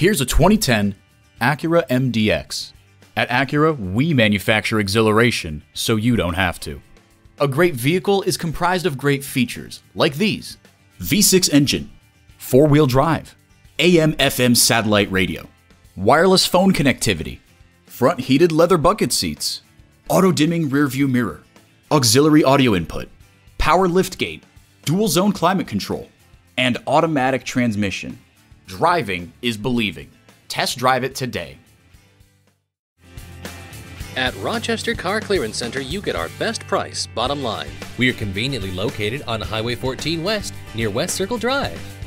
Here's a 2010 Acura MDX. At Acura, we manufacture exhilaration so you don't have to. A great vehicle is comprised of great features, like these V6 engine, four wheel drive, AM FM satellite radio, wireless phone connectivity, front heated leather bucket seats, auto dimming rear view mirror, auxiliary audio input, power liftgate, dual zone climate control, and automatic transmission. Driving is believing. Test drive it today. At Rochester Car Clearance Center, you get our best price, bottom line. We are conveniently located on Highway 14 West near West Circle Drive.